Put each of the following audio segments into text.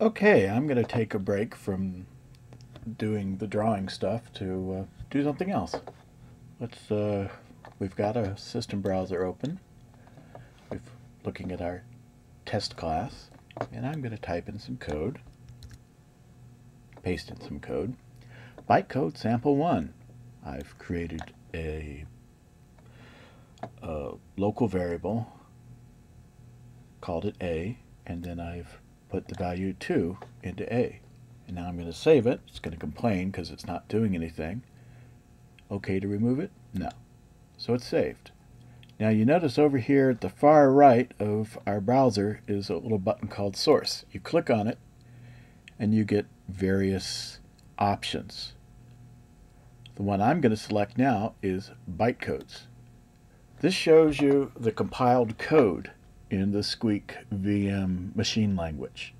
Okay, I'm going to take a break from doing the drawing stuff to uh, do something else. Let's, uh, we've got a system browser open. We're looking at our test class, and I'm going to type in some code, paste in some code. Bytecode sample 1. I've created a, a local variable, called it A, and then I've put the value 2 into A. And now I'm going to save it. It's going to complain because it's not doing anything. Okay to remove it? No. So it's saved. Now you notice over here at the far right of our browser is a little button called Source. You click on it and you get various options. The one I'm going to select now is bytecodes. This shows you the compiled code in the Squeak VM machine language.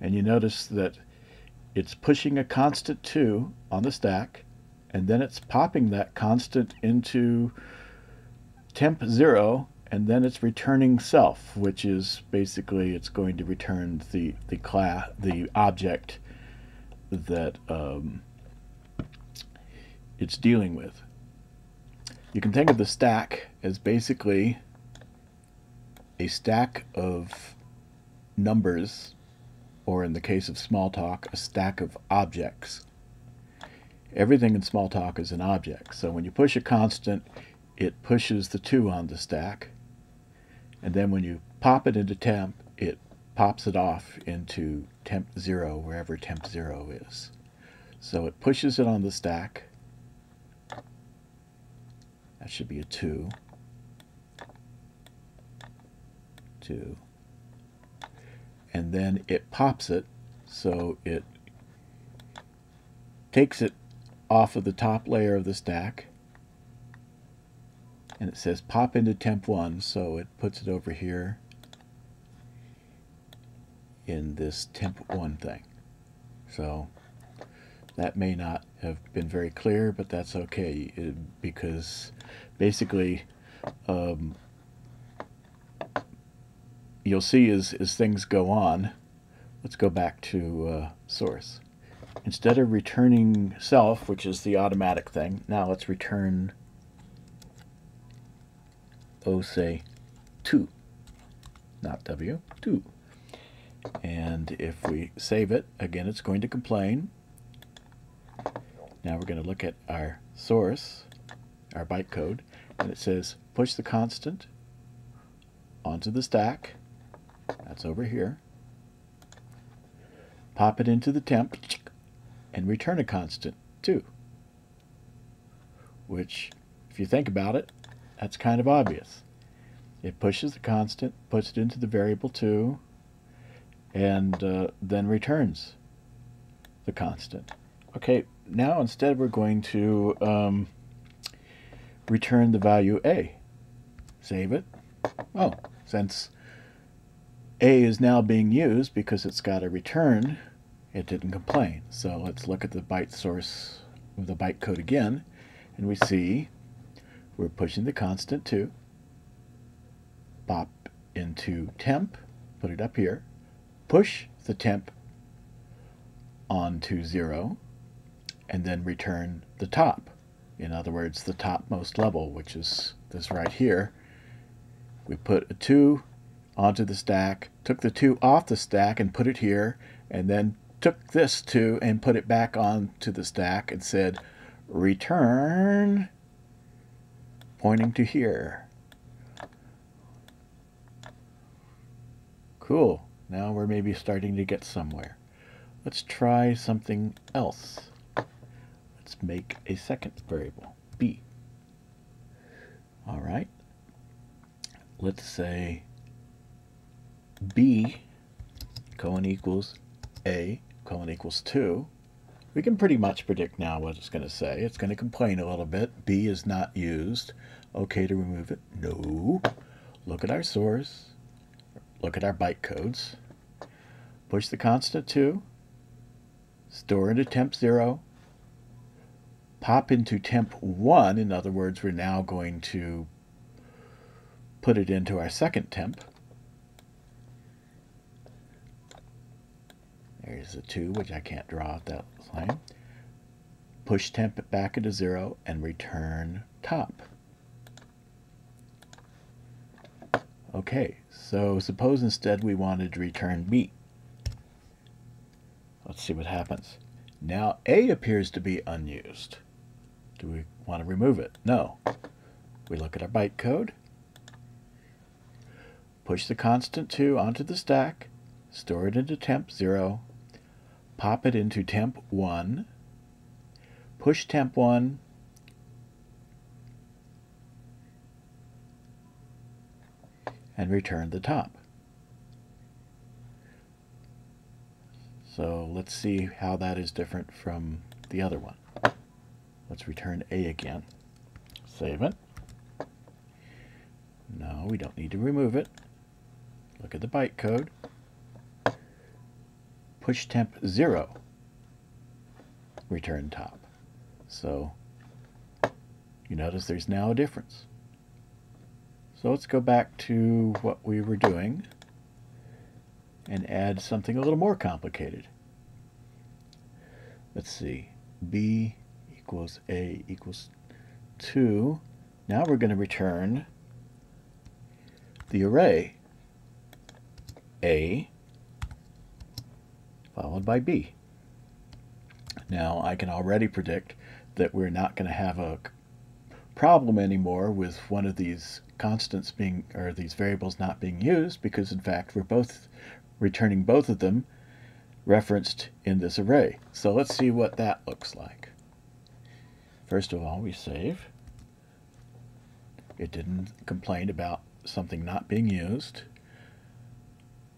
And you notice that it's pushing a constant 2 on the stack, and then it's popping that constant into temp 0, and then it's returning self, which is basically it's going to return the, the class, the object that um, it's dealing with. You can think of the stack as basically a stack of numbers, or in the case of Smalltalk, a stack of objects. Everything in Smalltalk is an object. So when you push a constant, it pushes the 2 on the stack. And then when you pop it into temp, it pops it off into temp 0, wherever temp 0 is. So it pushes it on the stack. That should be a 2. 2 and then it pops it so it takes it off of the top layer of the stack. And it says pop into temp 1 so it puts it over here in this temp 1 thing. So that may not have been very clear but that's okay because basically um, you'll see as, as things go on, let's go back to uh, source. Instead of returning self, which is the automatic thing, now let's return, oh, say, 2, not W, 2. And if we save it, again, it's going to complain. Now we're going to look at our source, our bytecode, and it says push the constant onto the stack that's over here. Pop it into the temp and return a constant 2. Which, if you think about it, that's kind of obvious. It pushes the constant, puts it into the variable 2, and uh, then returns the constant. Okay, now instead we're going to um, return the value a. Save it. Oh, since a is now being used because it's got a return. It didn't complain. So let's look at the byte source of the bytecode again, and we see we're pushing the constant 2, pop into temp, put it up here, push the temp onto 0, and then return the top. In other words, the topmost level, which is this right here. We put a 2 onto the stack, took the 2 off the stack and put it here, and then took this 2 and put it back onto the stack and said, return, pointing to here. Cool. Now we're maybe starting to get somewhere. Let's try something else. Let's make a second variable, b. All right. Let's say b colon equals a colon equals 2, we can pretty much predict now what it's going to say. It's going to complain a little bit. B is not used. Okay to remove it? No. Look at our source. Look at our byte codes. Push the constant 2. Store into temp 0. Pop into temp 1. In other words, we're now going to put it into our second temp. There's a 2, which I can't draw at that line. Push temp back into 0 and return top. Okay, so suppose instead we wanted to return B. Let's see what happens. Now A appears to be unused. Do we want to remove it? No. We look at our bytecode, push the constant 2 onto the stack, store it into temp 0, pop it into temp 1, push temp 1, and return the top. So let's see how that is different from the other one. Let's return A again. Save it. No, we don't need to remove it. Look at the bytecode. Push temp 0. Return top. So you notice there's now a difference. So let's go back to what we were doing and add something a little more complicated. Let's see. B equals A equals 2. Now we're going to return the array A followed by B. Now I can already predict that we're not going to have a problem anymore with one of these constants being, or these variables not being used, because in fact we're both returning both of them referenced in this array. So let's see what that looks like. First of all, we save. It didn't complain about something not being used.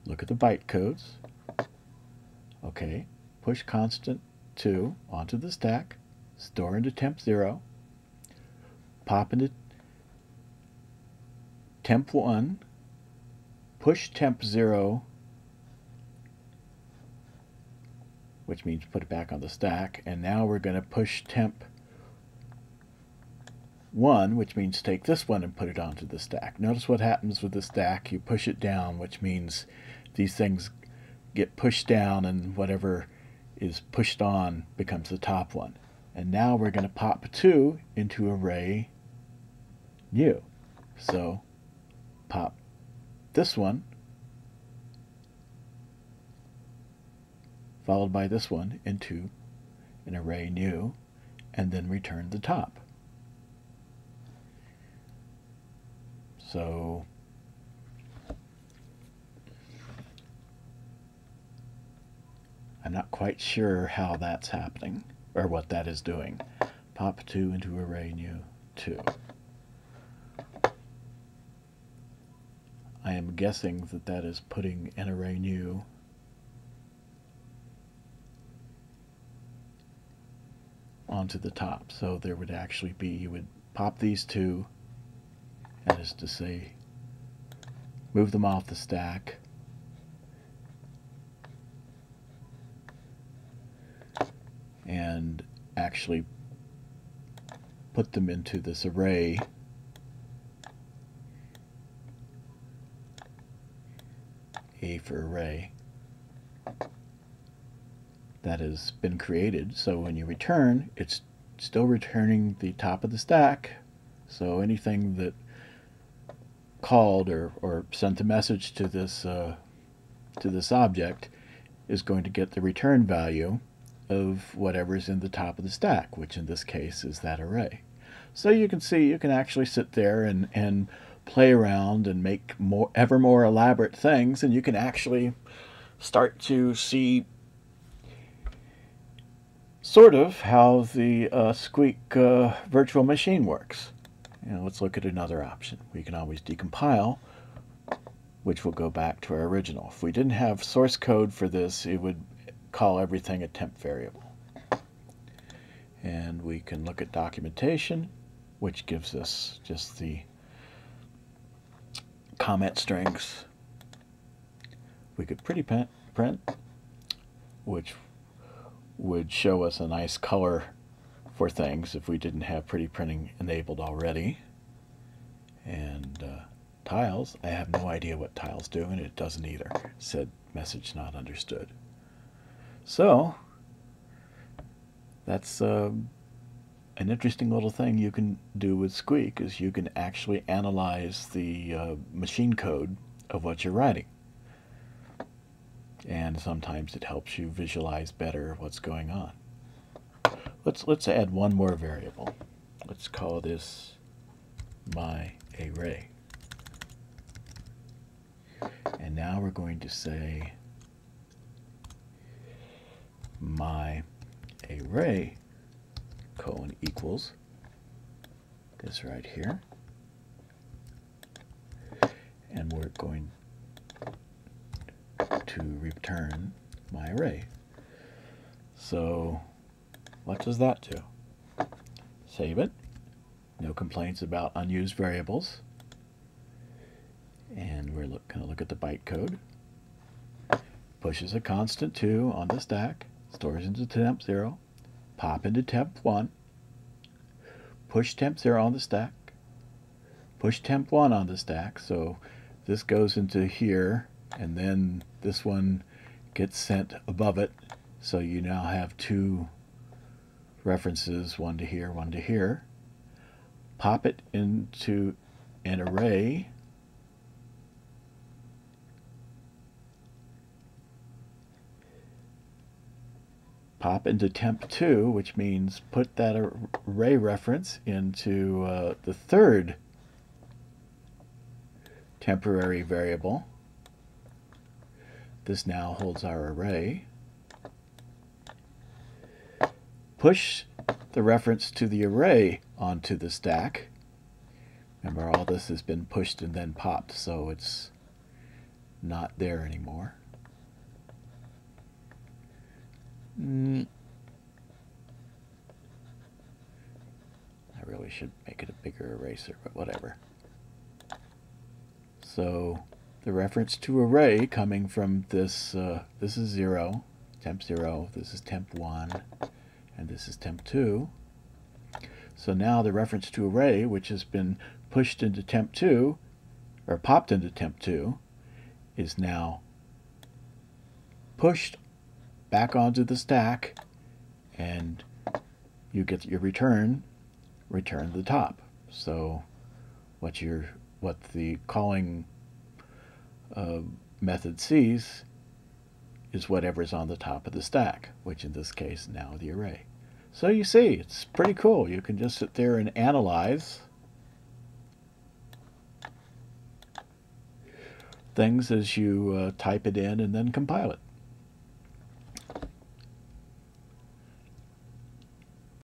Look at the bytecodes. Okay, push constant 2 onto the stack, store into temp 0, pop into temp 1, push temp 0, which means put it back on the stack, and now we're going to push temp 1, which means take this one and put it onto the stack. Notice what happens with the stack. You push it down, which means these things get pushed down and whatever is pushed on becomes the top one. And now we're going to pop 2 into array new. So pop this one, followed by this one into an array new, and then return the top. So I'm not quite sure how that's happening or what that is doing. Pop 2 into array new 2. I am guessing that that is putting an array new onto the top. So there would actually be, you would pop these two, that is to say, move them off the stack, and actually put them into this array A for array that has been created. So when you return, it's still returning the top of the stack. So anything that called or, or sent a message to this uh, to this object is going to get the return value of whatever's in the top of the stack, which in this case is that array. So you can see you can actually sit there and, and play around and make more ever more elaborate things and you can actually start to see sort of how the uh, Squeak uh, virtual machine works. You know, let's look at another option. We can always decompile, which will go back to our original. If we didn't have source code for this, it would call everything a temp variable. And we can look at documentation, which gives us just the comment strings. We could pretty print, which would show us a nice color for things if we didn't have pretty printing enabled already. And uh, tiles, I have no idea what tiles do, and it doesn't either. Said message not understood. So that's um, an interesting little thing you can do with Squeak is you can actually analyze the uh, machine code of what you're writing. And sometimes it helps you visualize better what's going on. Let's, let's add one more variable. Let's call this my array. And now we're going to say my array colon equals this right here. And we're going to return my array. So what does that do? Save it. No complaints about unused variables. And we're going to look at the bytecode. Pushes a constant 2 on the stack, stores into temp 0, pop into temp 1, push temp 0 on the stack, push temp 1 on the stack, so this goes into here, and then this one gets sent above it, so you now have two references, one to here, one to here. Pop it into an array pop into temp2, which means put that array reference into uh, the third temporary variable. This now holds our array. Push the reference to the array onto the stack. Remember, all this has been pushed and then popped, so it's not there anymore. Mm. I really should make it a bigger eraser, but whatever. So the reference to array coming from this, uh, this is 0, temp 0, this is temp 1, and this is temp 2. So now the reference to array, which has been pushed into temp 2, or popped into temp 2, is now pushed back onto the stack and you get your return return to the top. So what your what the calling uh, method sees is whatever's on the top of the stack, which in this case now the array. So you see, it's pretty cool. You can just sit there and analyze things as you uh, type it in and then compile it.